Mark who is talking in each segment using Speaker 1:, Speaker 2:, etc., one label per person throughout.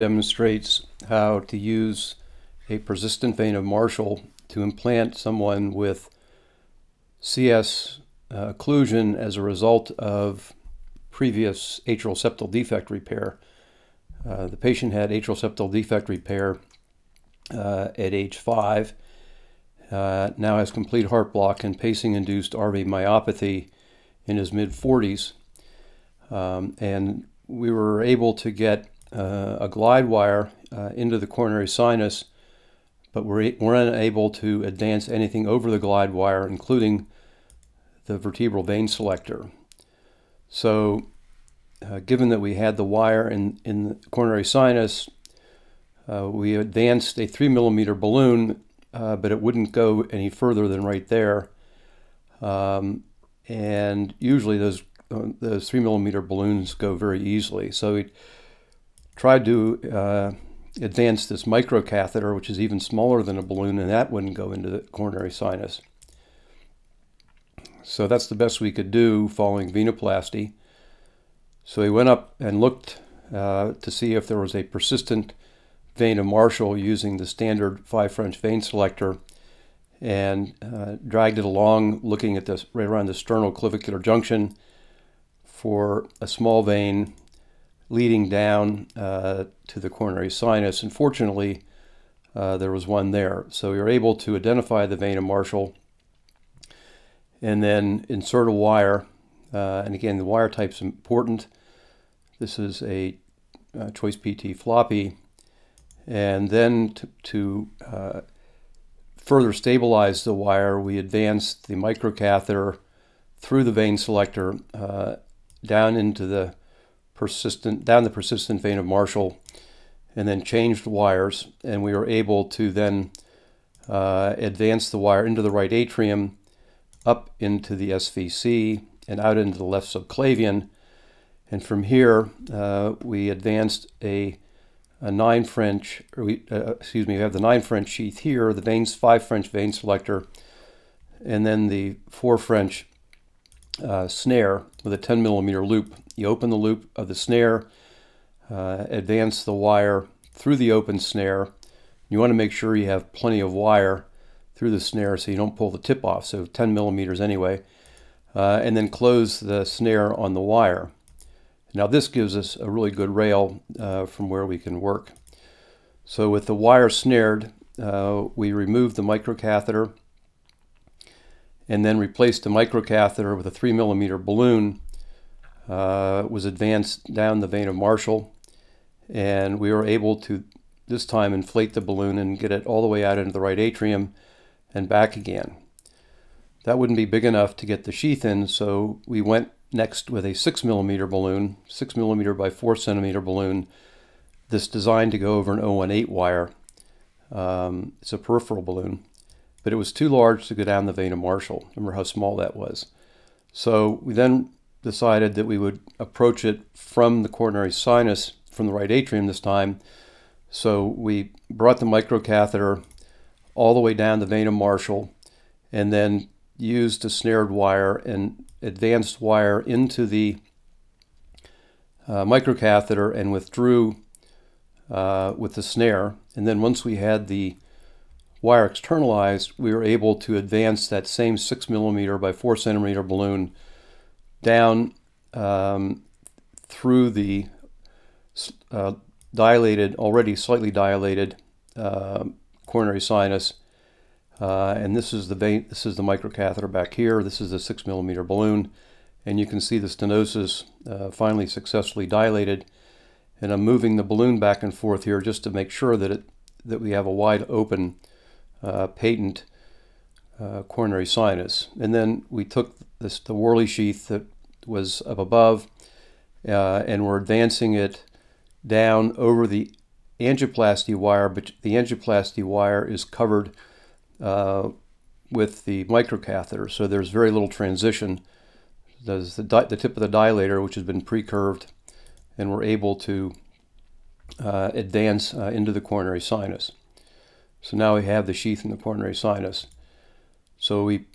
Speaker 1: demonstrates how to use a persistent vein of Marshall to implant someone with CS uh, occlusion as a result of previous atrial septal defect repair. Uh, the patient had atrial septal defect repair uh, at age five, uh, now has complete heart block and pacing induced RV myopathy in his mid 40s. Um, and we were able to get uh, a glide wire uh, into the coronary sinus, but we're, we're unable to advance anything over the glide wire, including the vertebral vein selector. So, uh, given that we had the wire in, in the coronary sinus, uh, we advanced a three millimeter balloon, uh, but it wouldn't go any further than right there. Um, and usually those uh, those three millimeter balloons go very easily. So we tried to uh, advance this microcatheter, which is even smaller than a balloon, and that wouldn't go into the coronary sinus. So that's the best we could do following venoplasty. So he went up and looked uh, to see if there was a persistent vein of Marshall using the standard 5 French vein selector and uh, dragged it along looking at this right around the sternoclavicular junction for a small vein leading down uh, to the coronary sinus. And fortunately, uh, there was one there. So we were able to identify the vein of Marshall and then insert a wire. Uh, and again, the wire type is important. This is a uh, Choice PT floppy. And then to, to uh, further stabilize the wire, we advanced the microcatheter through the vein selector uh, down into the persistent, down the persistent vein of Marshall, and then changed wires, and we were able to then uh, advance the wire into the right atrium, up into the SVC, and out into the left subclavian. And from here, uh, we advanced a a nine French, we, uh, excuse me, we have the nine French sheath here, the veins, five French vein selector, and then the four French uh, snare with a 10 millimeter loop. You open the loop of the snare, uh, advance the wire through the open snare. You want to make sure you have plenty of wire through the snare so you don't pull the tip off, so 10 millimeters anyway, uh, and then close the snare on the wire. Now this gives us a really good rail uh, from where we can work. So with the wire snared, uh, we remove the microcatheter and then replaced the microcatheter with a three millimeter balloon. Uh, was advanced down the vein of Marshall and we were able to this time inflate the balloon and get it all the way out into the right atrium and back again. That wouldn't be big enough to get the sheath in, so we went next with a six millimeter balloon, six millimeter by four centimeter balloon. This designed to go over an 018 wire. Um, it's a peripheral balloon, but it was too large to go down the vein of Marshall. Remember how small that was. So we then decided that we would approach it from the coronary sinus, from the right atrium this time. So we brought the microcatheter all the way down the vein of Marshall and then used a snared wire and advanced wire into the uh, microcatheter and withdrew uh, with the snare. And then once we had the wire externalized, we were able to advance that same six millimeter by four centimeter balloon down um, through the uh, dilated, already slightly dilated uh, coronary sinus uh, and this is the vein, this is the microcatheter back here. This is the six millimeter balloon. And you can see the stenosis uh, finally successfully dilated. And I'm moving the balloon back and forth here just to make sure that it that we have a wide open uh, patent uh, coronary sinus. And then we took this the Worley sheath that was up above uh, and we're advancing it down over the angioplasty wire, but the angioplasty wire is covered uh, with the microcatheter. So there's very little transition. There's the, the tip of the dilator, which has been pre-curved, and we're able to uh, advance uh, into the coronary sinus. So now we have the sheath in the coronary sinus. So we,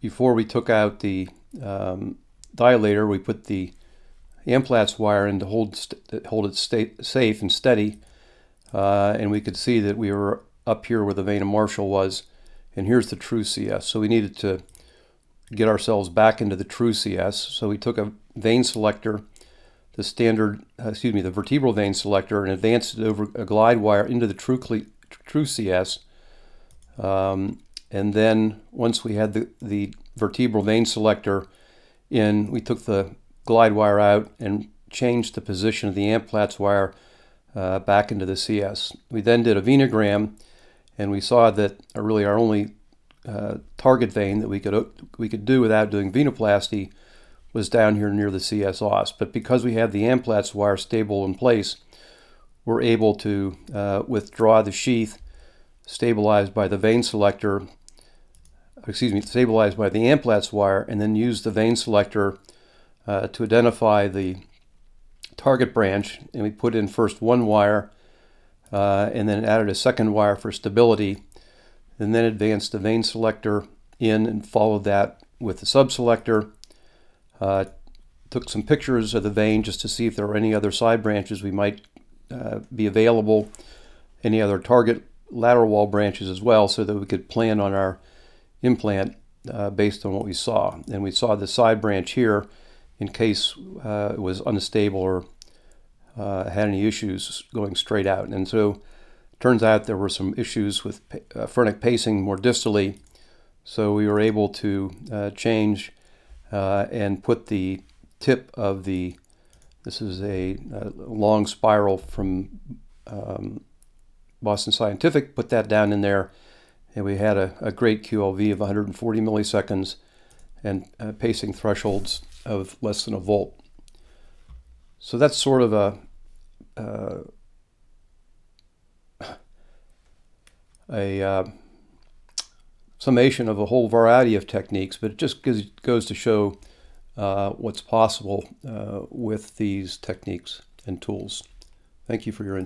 Speaker 1: before we took out the um, dilator, we put the Amplatz wire in to hold, hold it safe and steady uh, and we could see that we were up here where the vein of Marshall was, and here's the true CS. So we needed to get ourselves back into the true CS. So we took a vein selector, the standard, uh, excuse me, the vertebral vein selector, and advanced it over a glide wire into the true, true CS. Um, and then once we had the, the vertebral vein selector in, we took the glide wire out and changed the position of the Amplatz wire uh, back into the CS. We then did a venogram and we saw that uh, really our only uh, target vein that we could we could do without doing venoplasty was down here near the CS os. But because we had the Amplatz wire stable in place, we're able to uh, withdraw the sheath stabilized by the vein selector, excuse me, stabilized by the Amplatz wire, and then use the vein selector uh, to identify the target branch. And we put in first one wire uh, and then added a second wire for stability, and then advanced the vein selector in and followed that with the subselector. Uh, took some pictures of the vein just to see if there were any other side branches we might uh, be available, any other target lateral wall branches as well, so that we could plan on our implant uh, based on what we saw. And we saw the side branch here in case uh, it was unstable or uh, had any issues going straight out. And so turns out there were some issues with uh, phrenic pacing more distally. So we were able to change and put the tip of the, this is a, a long spiral from um, Boston Scientific, put that down in there. And we had a, a great QLV of 140 milliseconds and uh, pacing thresholds of less than a volt. So that's sort of a uh, a uh, summation of a whole variety of techniques, but it just goes, goes to show uh, what's possible uh, with these techniques and tools. Thank you for your